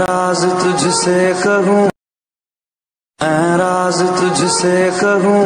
राज तुझसे कहूँ राज तुझसे कहूँ।